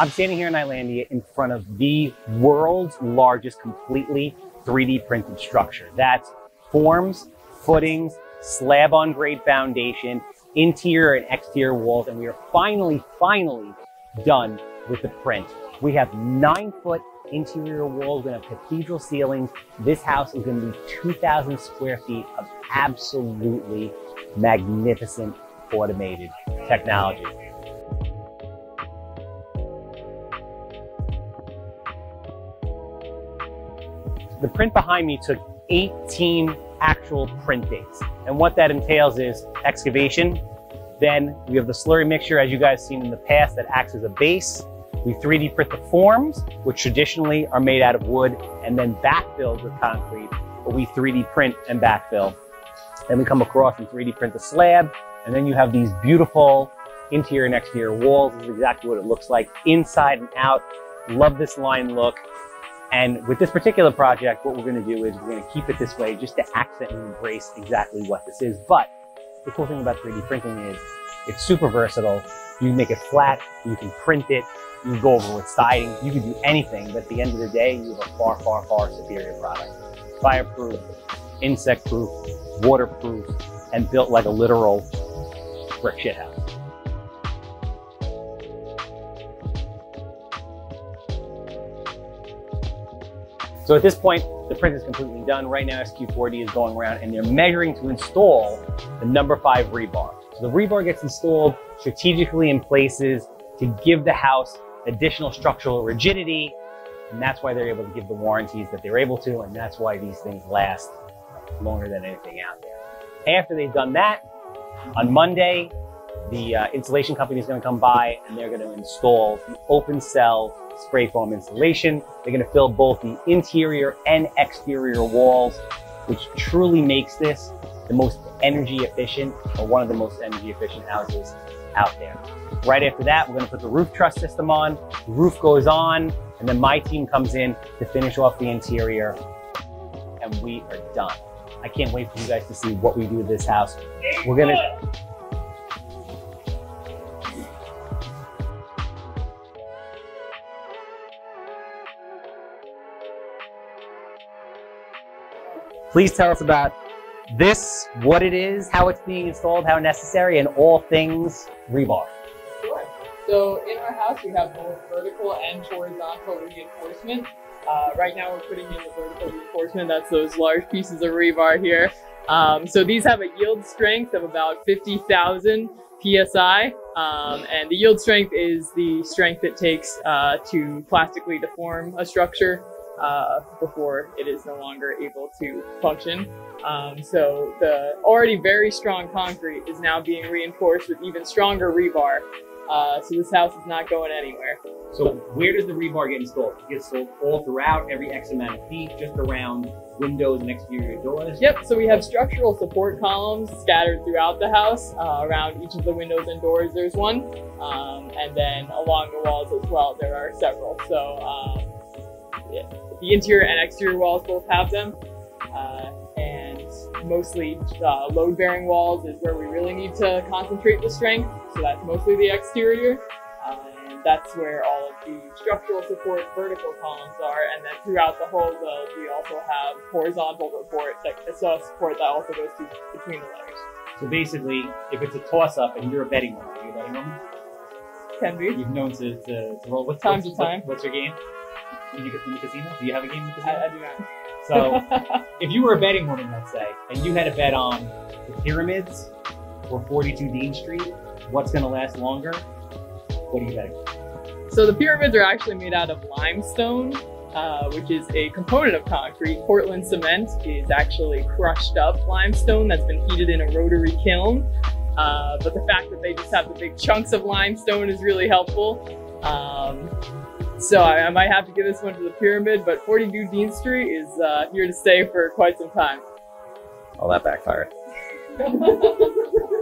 I'm standing here in Islandia in front of the world's largest completely 3D printed structure. That's forms, footings, slab on grade foundation, interior and exterior walls, and we are finally, finally done with the print. We have nine foot interior walls, we have cathedral ceilings. This house is gonna be 2,000 square feet of absolutely magnificent automated technology. The print behind me took 18 actual print dates. And what that entails is excavation. Then we have the slurry mixture, as you guys seen in the past, that acts as a base. We 3D print the forms, which traditionally are made out of wood and then backfilled with concrete, but we 3D print and backfill. Then we come across and 3D print the slab, and then you have these beautiful interior and exterior walls. This is exactly what it looks like inside and out. Love this line look. And with this particular project, what we're gonna do is we're gonna keep it this way just to accent and embrace exactly what this is. But the cool thing about 3D printing is it's super versatile. You make it flat, you can print it, you can go over with siding, you can do anything, but at the end of the day, you have a far, far, far superior product. Fireproof, insect-proof, waterproof, and built like a literal brick shithouse. So at this point, the print is completely done. Right now, SQ4D is going around and they're measuring to install the number five rebar. So the rebar gets installed strategically in places to give the house additional structural rigidity. And that's why they're able to give the warranties that they're able to. And that's why these things last longer than anything out there. After they've done that, on Monday, the uh, installation company is going to come by and they're going to install the open cell spray foam insulation. They're going to fill both the interior and exterior walls, which truly makes this the most energy efficient or one of the most energy efficient houses out there. Right after that, we're going to put the roof truss system on. The roof goes on, and then my team comes in to finish off the interior, and we are done. I can't wait for you guys to see what we do with this house. We're going Please tell us about this, what it is, how it's being installed, how necessary, and all things rebar. Sure. So in our house, we have both vertical and horizontal reinforcement. Uh, right now, we're putting in the vertical reinforcement. That's those large pieces of rebar here. Um, so these have a yield strength of about 50,000 PSI. Um, and the yield strength is the strength it takes uh, to plastically deform a structure uh, before it is no longer able to function. Um, so the already very strong concrete is now being reinforced with even stronger rebar. Uh, so this house is not going anywhere. So where does the rebar get installed? It gets installed all throughout, every X amount of feet, just around windows and exterior doors? Yep, so we have structural support columns scattered throughout the house. Uh, around each of the windows and doors there's one. Um, and then along the walls as well there are several. So um, the interior and exterior walls both have them. Uh, and mostly uh, load-bearing walls is where we really need to concentrate the strength. So that's mostly the exterior. Uh, and that's where all of the structural support vertical columns are. And then throughout the whole build, we also have horizontal support that, so support that also goes between the layers. So basically, if it's a toss-up and you're a betting woman, are you a betting woman? Can be. You've known to, to, to roll. What's, Time what's, to time. what's your game? In, your, in the casino? Do you have a game in the casino? I, I do not. So if you were a betting woman, let's say, and you had a bet on the pyramids or 42 Dean Street, what's going to last longer? What are you betting? So the pyramids are actually made out of limestone, uh, which is a component of concrete. Portland cement is actually crushed up limestone that's been heated in a rotary kiln. Uh, but the fact that they just have the big chunks of limestone is really helpful. Um, so I, I, might have to give this one to the pyramid, but 42 Dean Street is uh, here to stay for quite some time. All that backfired.